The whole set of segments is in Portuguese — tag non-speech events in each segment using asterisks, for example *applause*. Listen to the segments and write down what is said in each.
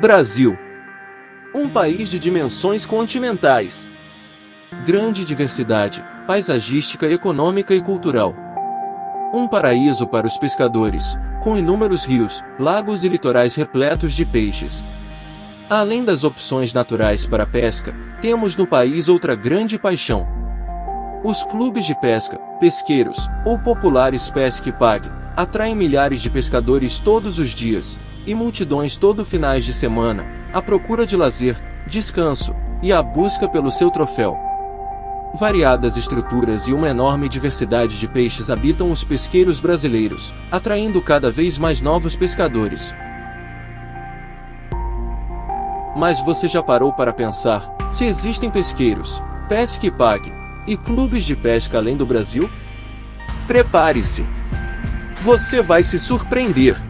Brasil. Um país de dimensões continentais. Grande diversidade, paisagística, econômica e cultural. Um paraíso para os pescadores, com inúmeros rios, lagos e litorais repletos de peixes. Além das opções naturais para pesca, temos no país outra grande paixão. Os clubes de pesca, pesqueiros, ou populares Pesque Pague, atraem milhares de pescadores todos os dias, e multidões todo finais de semana, à procura de lazer, descanso, e a busca pelo seu troféu. Variadas estruturas e uma enorme diversidade de peixes habitam os pesqueiros brasileiros, atraindo cada vez mais novos pescadores. Mas você já parou para pensar se existem pesqueiros, pesque e pague, e clubes de pesca além do Brasil? Prepare-se! Você vai se surpreender!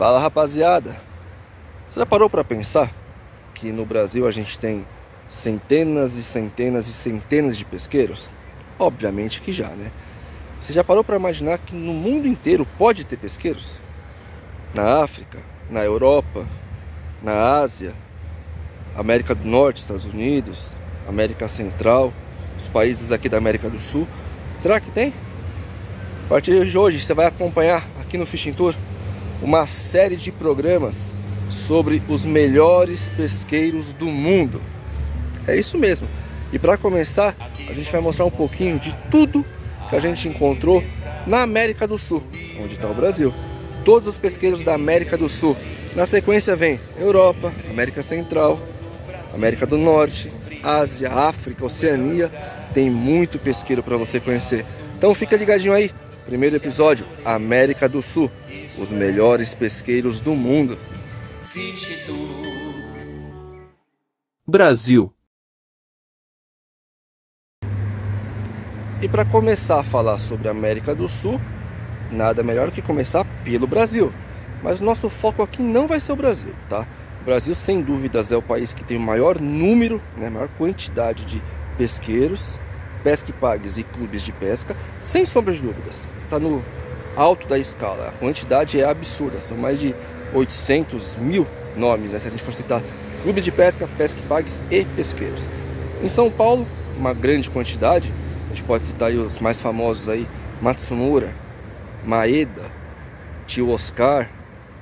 Fala rapaziada, você já parou para pensar que no Brasil a gente tem centenas e centenas e centenas de pesqueiros? Obviamente que já, né? Você já parou para imaginar que no mundo inteiro pode ter pesqueiros? Na África, na Europa, na Ásia, América do Norte, Estados Unidos, América Central, os países aqui da América do Sul. Será que tem? A partir de hoje você vai acompanhar aqui no Fishing Tour uma série de programas sobre os melhores pesqueiros do mundo. É isso mesmo. E para começar, a gente vai mostrar um pouquinho de tudo que a gente encontrou na América do Sul, onde está o Brasil. Todos os pesqueiros da América do Sul. Na sequência vem Europa, América Central, América do Norte, Ásia, África, Oceania. Tem muito pesqueiro para você conhecer. Então fica ligadinho aí. Primeiro episódio, América do Sul os melhores pesqueiros do mundo. Brasil. E para começar a falar sobre a América do Sul, nada melhor que começar pelo Brasil. Mas o nosso foco aqui não vai ser o Brasil, tá? O Brasil, sem dúvidas, é o país que tem o maior número, né, maior quantidade de pesqueiros, pesque pagues e clubes de pesca, sem sombra de dúvidas. Está no alto da escala. A quantidade é absurda, são mais de 800 mil nomes, né? se a gente for citar clubes de pesca, pesca pagues e pesqueiros. Em São Paulo, uma grande quantidade, a gente pode citar os mais famosos aí, Matsumura, Maeda, Tio Oscar,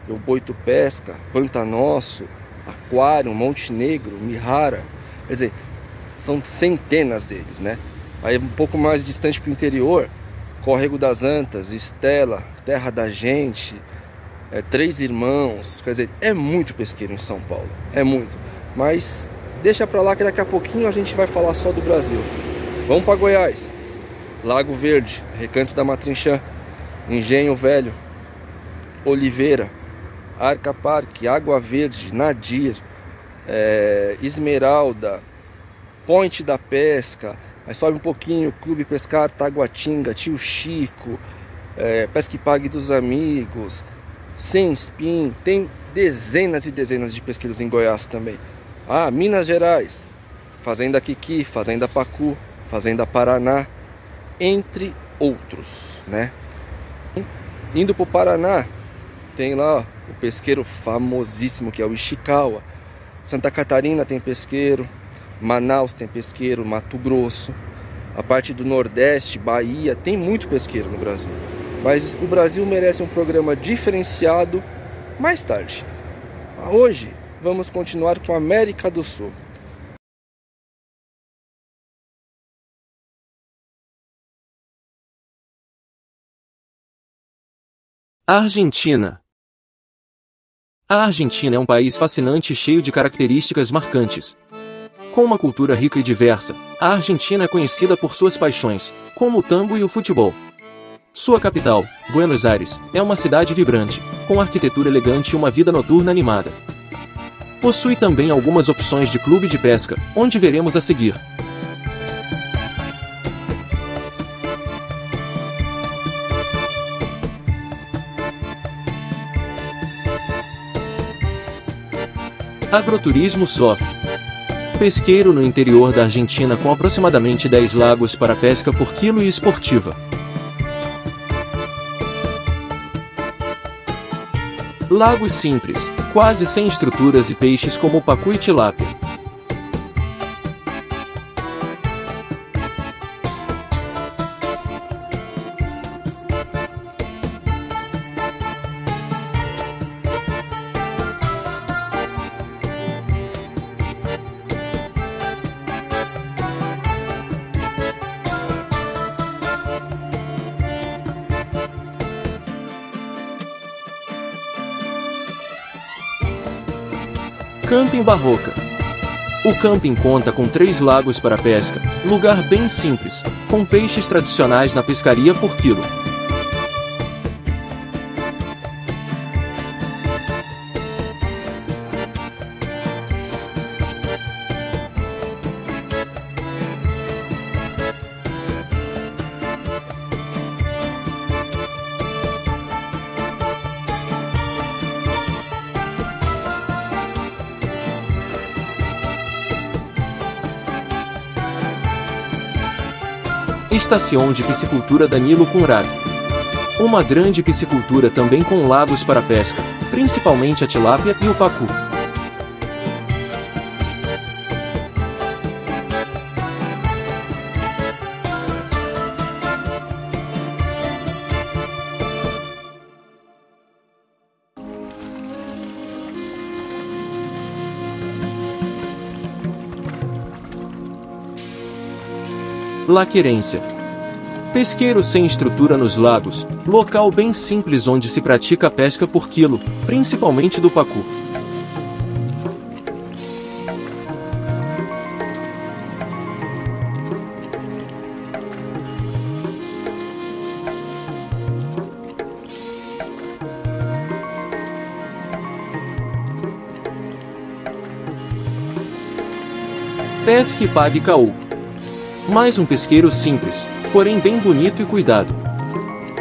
o Boito Pesca, Pantanosso, Aquário, Montenegro, Mihara. Quer dizer, são centenas deles, né? Aí um pouco mais distante para o interior, Córrego das Antas, Estela, Terra da Gente, é, Três Irmãos. Quer dizer, é muito pesqueiro em São Paulo, é muito. Mas deixa para lá que daqui a pouquinho a gente vai falar só do Brasil. Vamos para Goiás. Lago Verde, Recanto da Matrinchã, Engenho Velho, Oliveira, Arca Parque, Água Verde, Nadir, é, Esmeralda, Ponte da Pesca, aí sobe um pouquinho, Clube Pescar Taguatinga, Tio Chico, é, Pesque Pague dos Amigos, Sem Spin, tem dezenas e dezenas de pesqueiros em Goiás também. Ah, Minas Gerais, Fazenda Kiki, Fazenda Pacu, Fazenda Paraná, entre outros, né? Indo para o Paraná, tem lá o pesqueiro famosíssimo que é o Ishikawa. Santa Catarina tem pesqueiro, Manaus tem pesqueiro, Mato Grosso. A parte do Nordeste, Bahia, tem muito pesqueiro no Brasil. Mas o Brasil merece um programa diferenciado mais tarde. Hoje vamos continuar com a América do Sul. Argentina A Argentina é um país fascinante e cheio de características marcantes. Com uma cultura rica e diversa, a Argentina é conhecida por suas paixões, como o tango e o futebol. Sua capital, Buenos Aires, é uma cidade vibrante, com arquitetura elegante e uma vida noturna animada. Possui também algumas opções de clube de pesca, onde veremos a seguir. Agroturismo SOF Pesqueiro no interior da Argentina com aproximadamente 10 lagos para pesca por quilo e esportiva. Lagos simples, quase sem estruturas e peixes como pacu e tilápia. Camping Barroca O camping conta com três lagos para pesca, lugar bem simples, com peixes tradicionais na pescaria por quilo. Estação de Piscicultura Danilo Conrad. Uma grande piscicultura também com lagos para pesca, principalmente a tilápia e o pacu. Laquerência. Pesqueiro sem estrutura nos lagos, local bem simples onde se pratica a pesca por quilo, principalmente do pacu. Pesque e pague caú. Mais um pesqueiro simples, porém bem bonito e cuidado.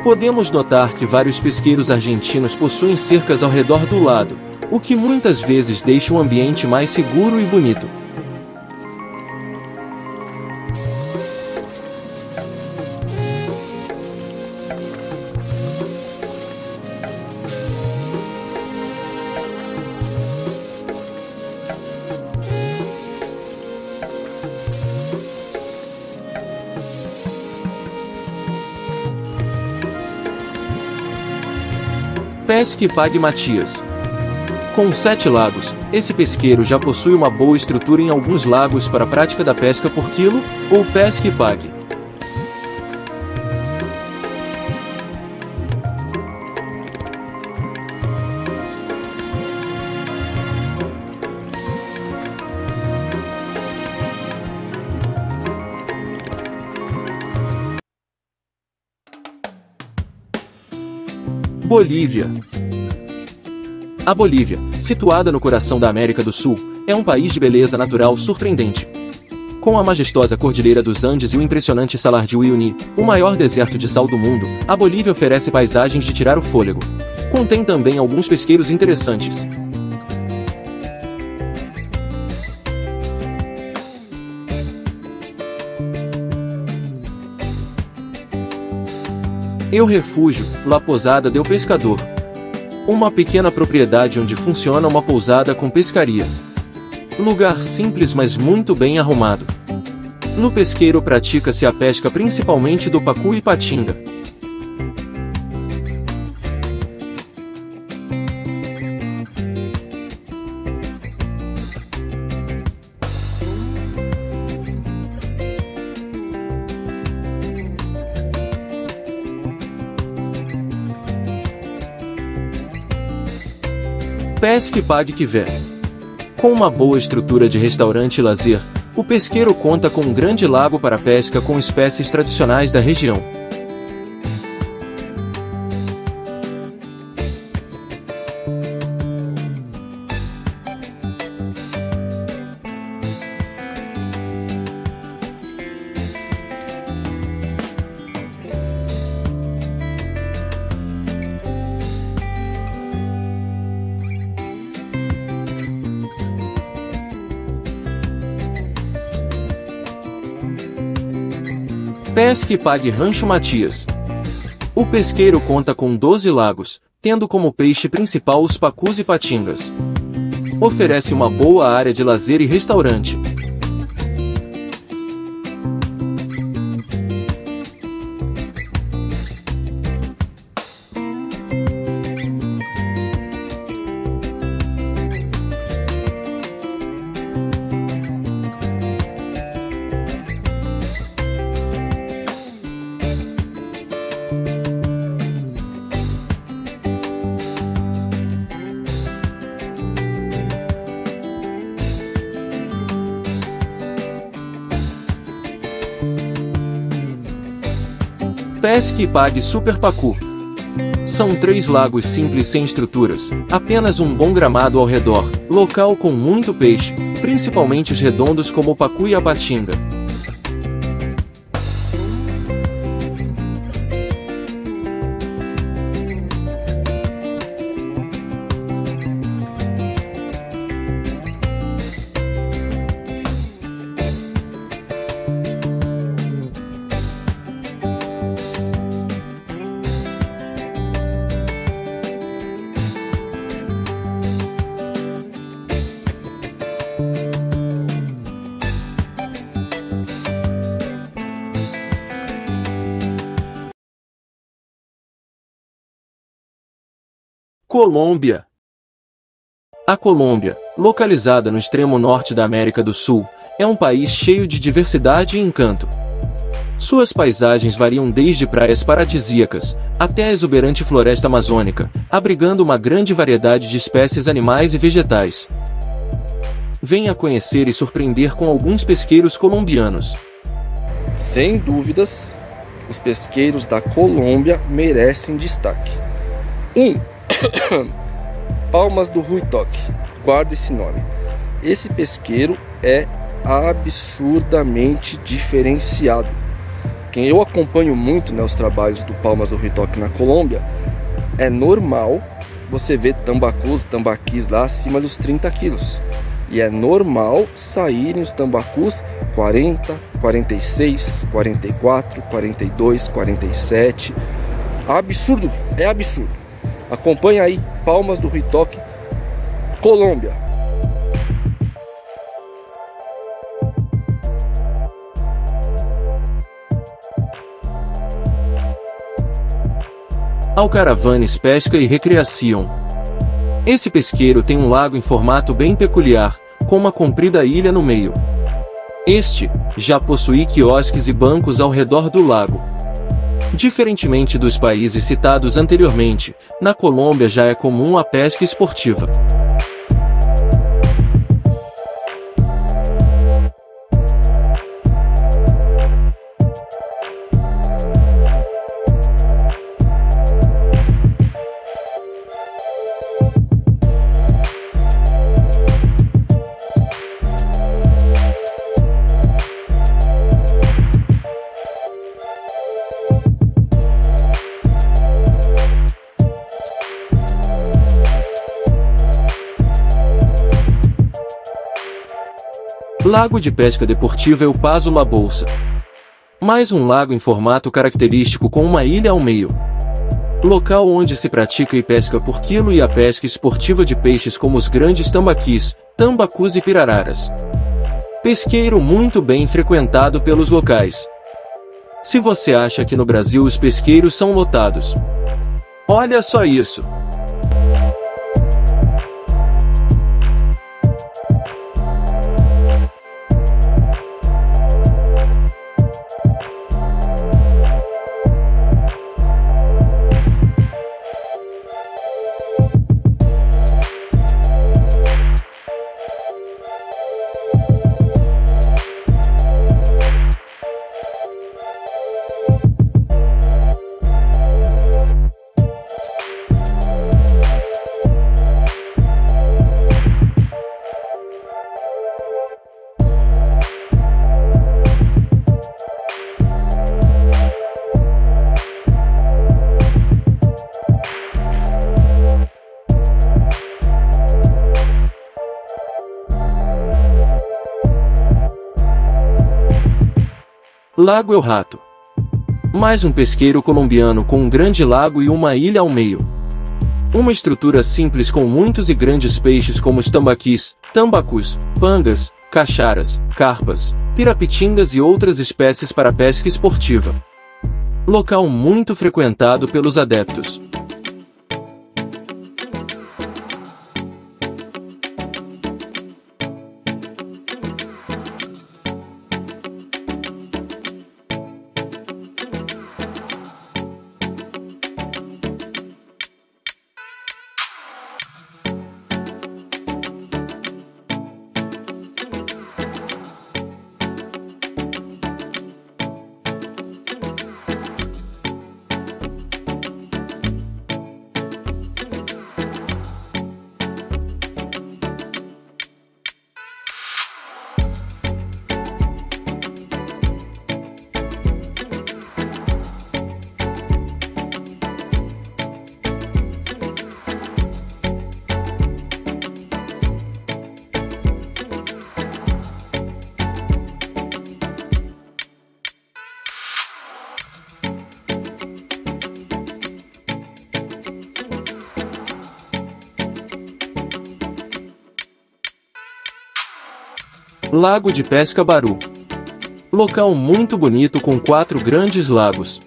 Podemos notar que vários pesqueiros argentinos possuem cercas ao redor do lado, o que muitas vezes deixa o ambiente mais seguro e bonito. Pesque Pague Matias. Com sete lagos, esse pesqueiro já possui uma boa estrutura em alguns lagos para a prática da pesca por quilo, ou pesca e pague. Bolívia A Bolívia, situada no coração da América do Sul, é um país de beleza natural surpreendente. Com a majestosa Cordilheira dos Andes e o impressionante Salar de Uyuni, o maior deserto de sal do mundo, a Bolívia oferece paisagens de tirar o fôlego. Contém também alguns pesqueiros interessantes, E o refúgio, La Posada del Pescador. Uma pequena propriedade onde funciona uma pousada com pescaria. Lugar simples mas muito bem arrumado. No pesqueiro pratica-se a pesca principalmente do pacu e patinga. Pesque Pague que Vé. Com uma boa estrutura de restaurante e lazer, o pesqueiro conta com um grande lago para pesca com espécies tradicionais da região. Pesque e Pague Rancho Matias. O pesqueiro conta com 12 lagos, tendo como peixe principal os pacus e patingas. Oferece uma boa área de lazer e restaurante. Pesque e Pague Super Pacu. São três lagos simples sem estruturas, apenas um bom gramado ao redor, local com muito peixe, principalmente os redondos como o pacu e a. Colômbia A Colômbia, localizada no extremo norte da América do Sul, é um país cheio de diversidade e encanto. Suas paisagens variam desde praias paradisíacas até a exuberante floresta amazônica, abrigando uma grande variedade de espécies animais e vegetais. Venha conhecer e surpreender com alguns pesqueiros colombianos. Sem dúvidas, os pesqueiros da Colômbia merecem destaque. 1. Um, *coughs* Palmas do Ruitoque. Guarda esse nome. Esse pesqueiro é absurdamente diferenciado. Quem eu acompanho muito né, os trabalhos do Palmas do Ruitoque na Colômbia, é normal você ver tambacus, tambaquis lá acima dos 30 quilos. E é normal saírem os tambacus 40, 46, 44, 42, 47. Absurdo, é absurdo. Acompanha aí Palmas do Ritoque, Colômbia. Alcaravanes Pesca e Recreação Esse pesqueiro tem um lago em formato bem peculiar, com uma comprida ilha no meio. Este, já possui quiosques e bancos ao redor do lago. Diferentemente dos países citados anteriormente, na Colômbia já é comum a pesca esportiva. Lago de pesca deportiva é o Paso La Bolsa. Mais um lago em formato característico com uma ilha ao meio. Local onde se pratica e pesca por quilo e a pesca esportiva de peixes como os grandes tambaquis, tambacus e pirararas. Pesqueiro muito bem frequentado pelos locais. Se você acha que no Brasil os pesqueiros são lotados, olha só isso! Lago El Rato. Mais um pesqueiro colombiano com um grande lago e uma ilha ao meio. Uma estrutura simples com muitos e grandes peixes como os tambaquis, tambacus, pangas, cacharas, carpas, pirapitingas e outras espécies para pesca esportiva. Local muito frequentado pelos adeptos. Lago de Pesca Baru. Local muito bonito com quatro grandes lagos.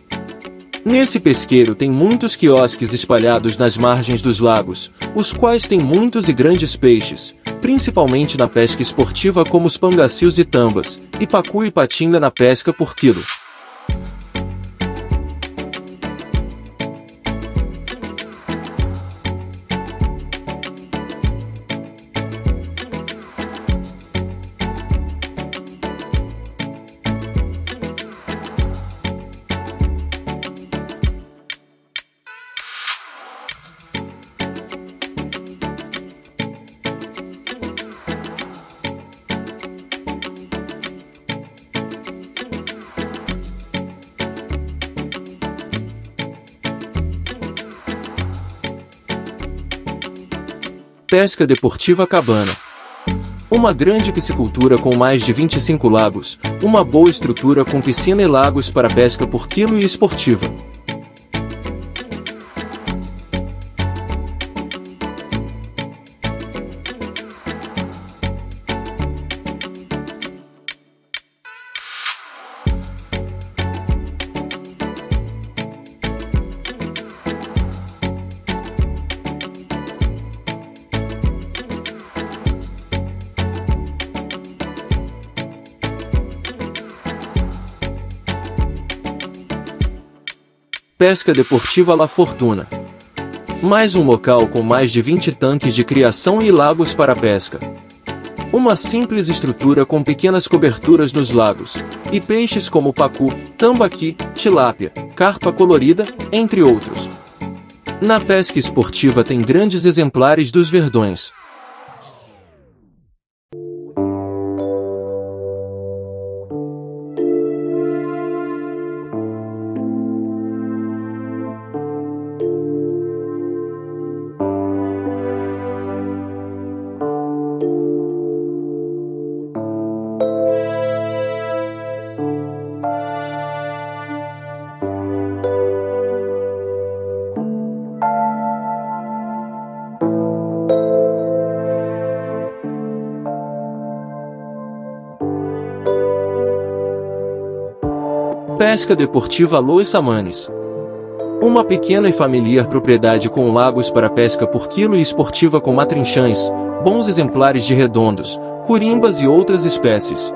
Nesse pesqueiro tem muitos quiosques espalhados nas margens dos lagos, os quais têm muitos e grandes peixes, principalmente na pesca esportiva como os pangacios e tambas, e pacu e patinga na pesca por quilo. Pesca Deportiva Cabana. Uma grande piscicultura com mais de 25 lagos, uma boa estrutura com piscina e lagos para pesca por quilo e esportiva. Pesca Deportiva La Fortuna. Mais um local com mais de 20 tanques de criação e lagos para pesca. Uma simples estrutura com pequenas coberturas nos lagos, e peixes como pacu, tambaqui, tilápia, carpa colorida, entre outros. Na pesca esportiva tem grandes exemplares dos verdões, Pesca Deportiva Lois Samanes. Uma pequena e familiar propriedade com lagos para pesca por quilo e esportiva com matrinchãs, bons exemplares de redondos, curimbas e outras espécies.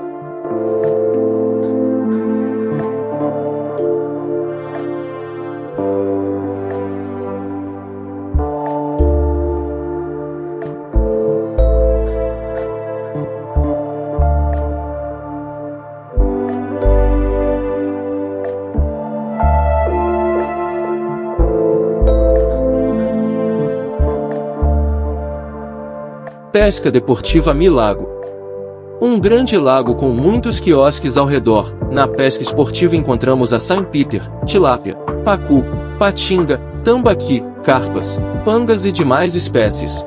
Pesca Deportiva Milago. Um grande lago com muitos quiosques ao redor. Na pesca esportiva encontramos a Saint Peter, tilápia, pacu, patinga, tambaqui, carpas, pangas e demais espécies.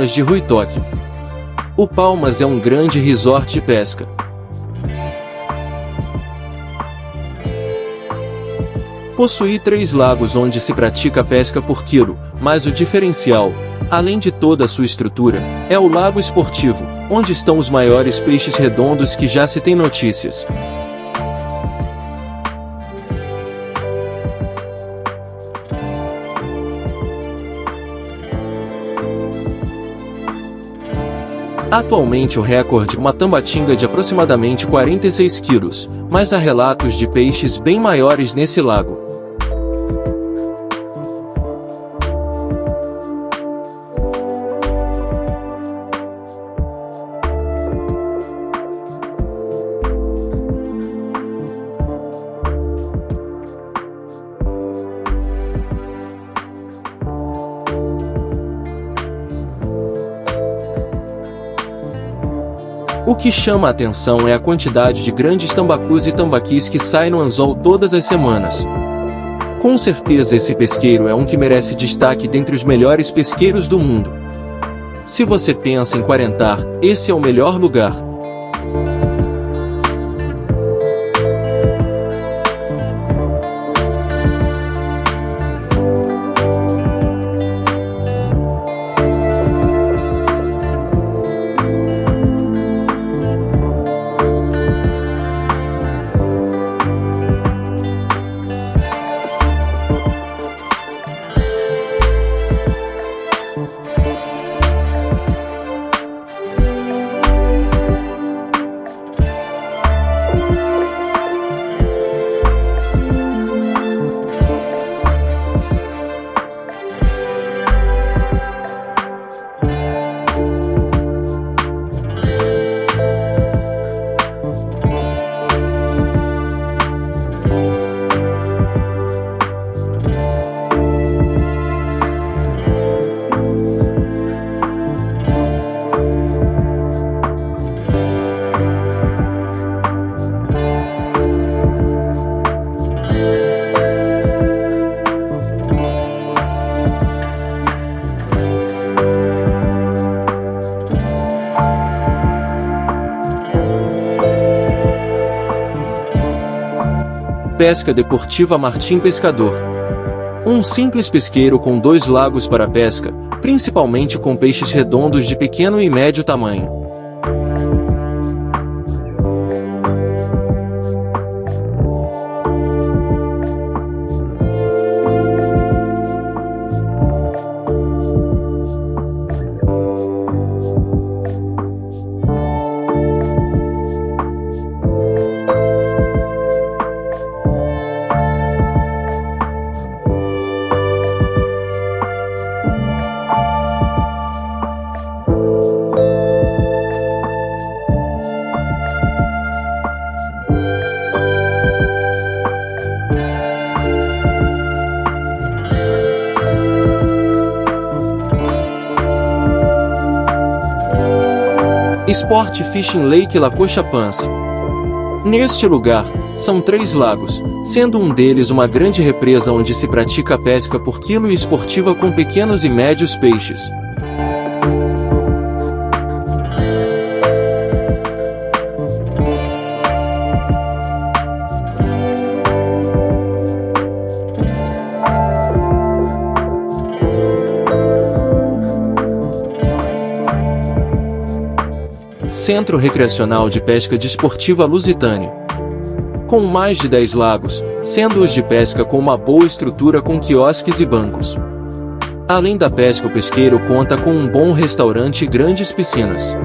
Palmas de Ruitoque. O Palmas é um grande resort de pesca. Possui três lagos onde se pratica pesca por quilo, mas o diferencial, além de toda a sua estrutura, é o lago esportivo, onde estão os maiores peixes redondos que já se tem notícias. Atualmente o recorde é uma tambatinga de aproximadamente 46 quilos, mas há relatos de peixes bem maiores nesse lago. Que chama a atenção é a quantidade de grandes tambacus e tambaquis que saem no anzol todas as semanas. Com certeza esse pesqueiro é um que merece destaque dentre os melhores pesqueiros do mundo. Se você pensa em quarentar, esse é o melhor lugar. Pesca Deportiva Martim Pescador. Um simples pesqueiro com dois lagos para pesca, principalmente com peixes redondos de pequeno e médio tamanho. Sport Fishing Lake Lacocha Pance. Neste lugar, são três lagos, sendo um deles uma grande represa onde se pratica pesca por quilo e esportiva com pequenos e médios peixes. Centro Recreacional de Pesca Desportiva Lusitânia. Com mais de 10 lagos, sendo os de pesca com uma boa estrutura com quiosques e bancos. Além da pesca, o pesqueiro conta com um bom restaurante e grandes piscinas.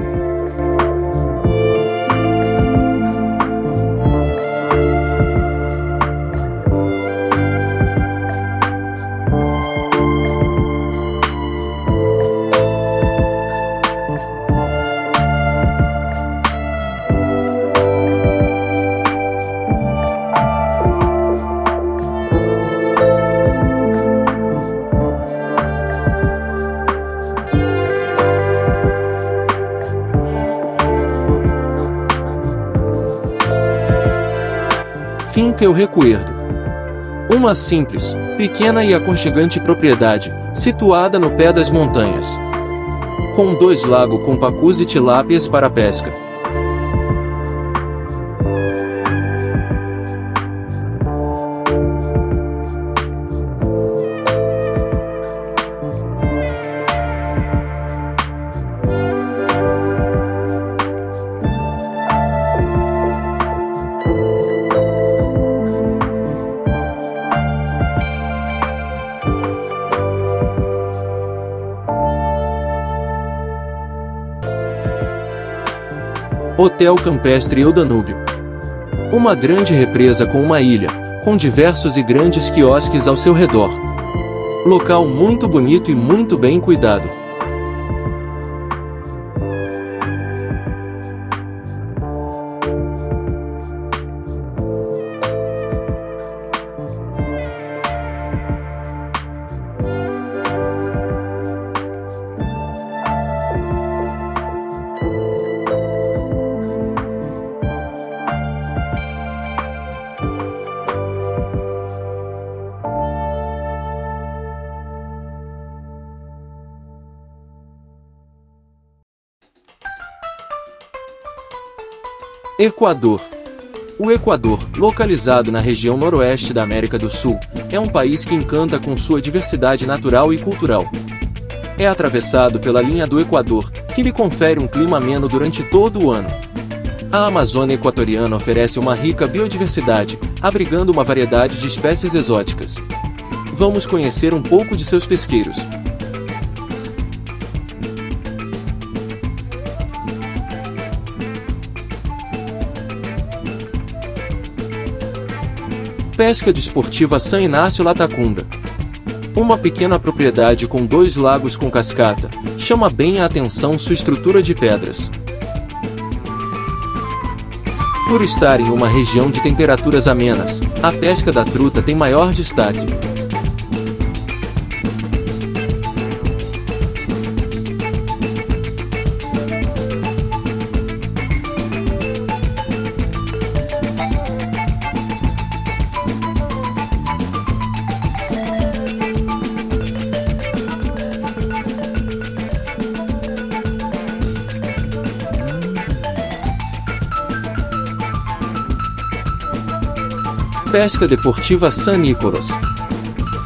El Recuerdo. Uma simples, pequena e aconchegante propriedade, situada no pé das montanhas. Com dois lagos com pacus e tilápias para pesca. Hotel Campestre El Danúbio. Uma grande represa com uma ilha, com diversos e grandes quiosques ao seu redor. Local muito bonito e muito bem cuidado. Equador. O Equador, localizado na região noroeste da América do Sul, é um país que encanta com sua diversidade natural e cultural. É atravessado pela linha do Equador, que lhe confere um clima ameno durante todo o ano. A Amazônia equatoriana oferece uma rica biodiversidade, abrigando uma variedade de espécies exóticas. Vamos conhecer um pouco de seus pesqueiros. Pesca Desportiva São Inácio Latacunga. Uma pequena propriedade com dois lagos com cascata, chama bem a atenção sua estrutura de pedras. Por estar em uma região de temperaturas amenas, a pesca da truta tem maior destaque. Pesca Deportiva San Nicolas.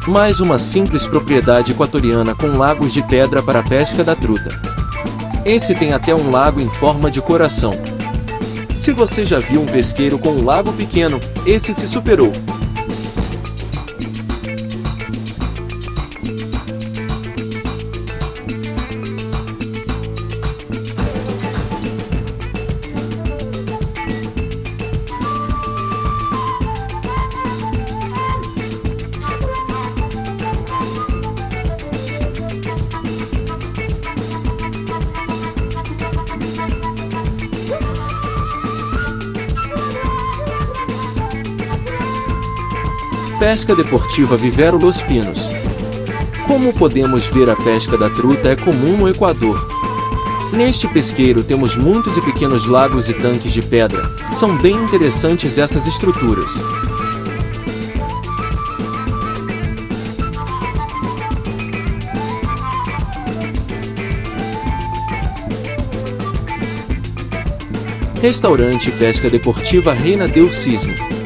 Mais uma simples propriedade equatoriana com lagos de pedra para a pesca da truta. Esse tem até um lago em forma de coração. Se você já viu um pesqueiro com um lago pequeno, esse se superou. Pesca Deportiva Vivero Los Pinos. Como podemos ver a pesca da truta é comum no Equador. Neste pesqueiro temos muitos e pequenos lagos e tanques de pedra. São bem interessantes essas estruturas. Restaurante Pesca Deportiva Reina Del Cisne.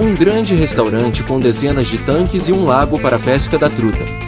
Um grande restaurante com dezenas de tanques e um lago para a pesca da truta.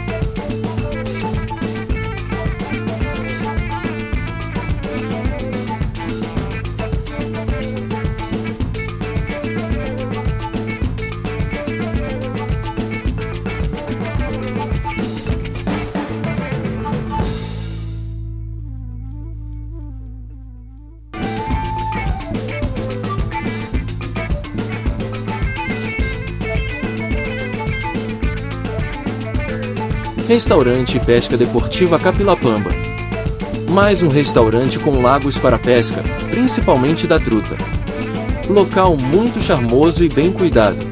Restaurante Pesca Deportiva Capilapamba. Mais um restaurante com lagos para pesca, principalmente da truta. Local muito charmoso e bem cuidado.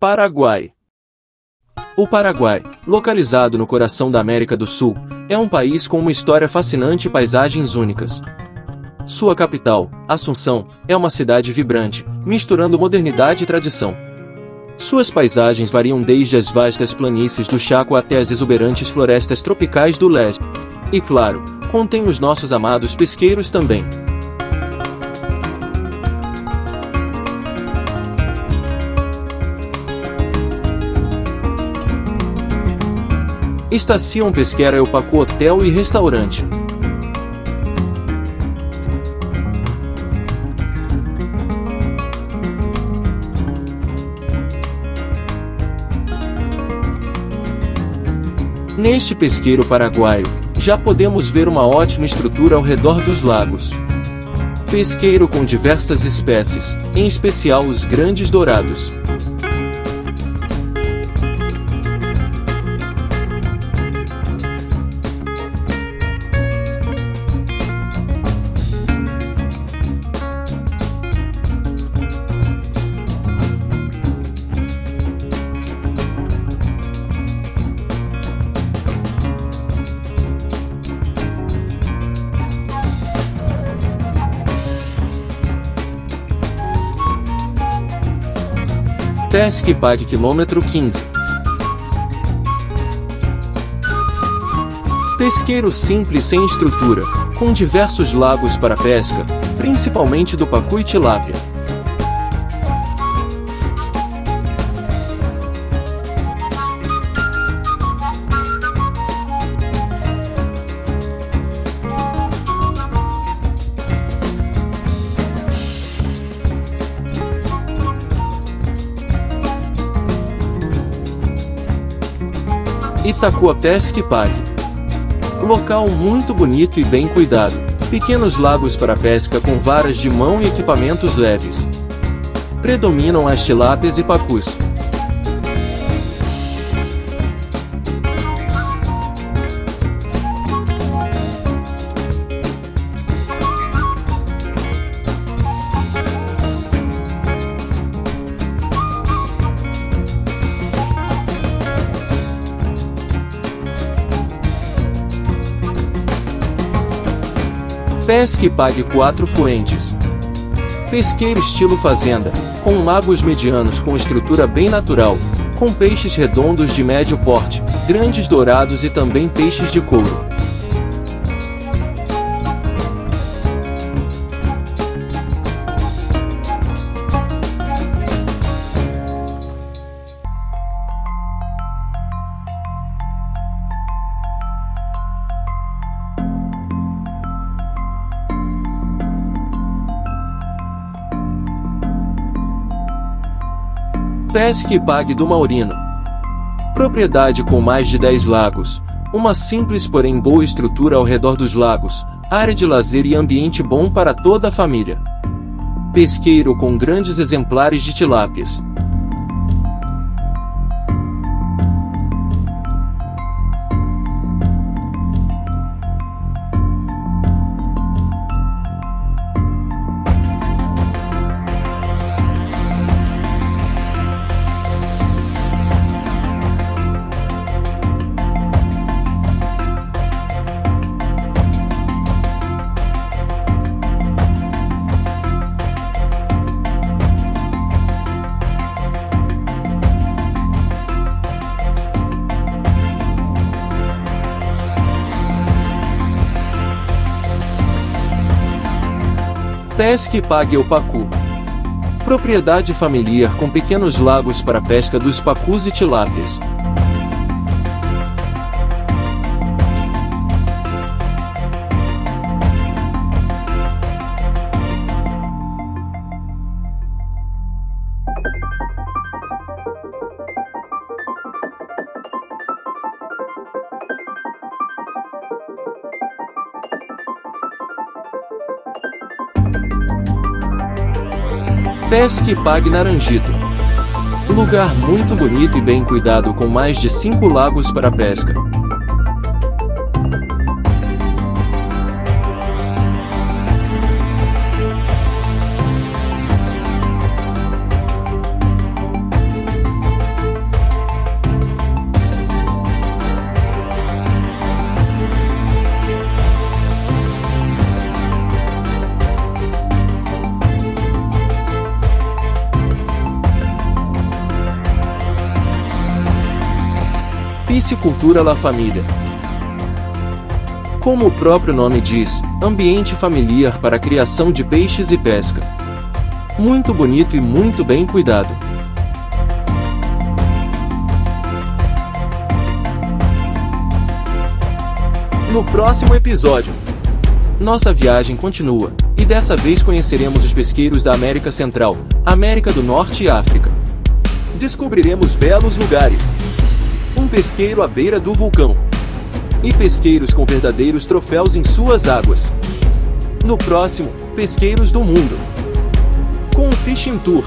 Paraguai. O Paraguai, localizado no coração da América do Sul, é um país com uma história fascinante e paisagens únicas. Sua capital, Assunção, é uma cidade vibrante, misturando modernidade e tradição. Suas paisagens variam desde as vastas planícies do Chaco até as exuberantes florestas tropicais do leste. E claro, contém os nossos amados pesqueiros também. Estação Pesqueira é o Paco Hotel e Restaurante. Neste pesqueiro paraguaio, já podemos ver uma ótima estrutura ao redor dos lagos. Pesqueiro com diversas espécies, em especial os grandes dourados. Pesque Pague quilômetro 15. Pesqueiro simples sem estrutura, com diversos lagos para pesca, principalmente do pacu e tilápia. Itacoa Pesque Park. Local muito bonito e bem cuidado. Pequenos lagos para pesca com varas de mão e equipamentos leves. Predominam as tilápias e pacus. Pesque e pague quatro fluentes. Pesqueiro estilo fazenda, com lagos medianos com estrutura bem natural, com peixes redondos de médio porte, grandes dourados e também peixes de couro. Pesque e Pague do Maurino. Propriedade com mais de 10 lagos, uma simples porém boa estrutura ao redor dos lagos, área de lazer e ambiente bom para toda a família. Pesqueiro com grandes exemplares de tilápias. Pesque e pague o pacu. Propriedade familiar com pequenos lagos para pesca dos pacus e tilápias. Pesque e Pague Naranjito. Lugar muito bonito e bem cuidado com mais de 5 lagos para pesca. Piscicultura La Família. Como o próprio nome diz, ambiente familiar para a criação de peixes e pesca. Muito bonito e muito bem cuidado. No próximo episódio, nossa viagem continua, e dessa vez conheceremos os pesqueiros da América Central, América do Norte e África. Descobriremos belos lugares, um pesqueiro à beira do vulcão. E pesqueiros com verdadeiros troféus em suas águas. No próximo, Pesqueiros do Mundo. Com o Fishing Tour.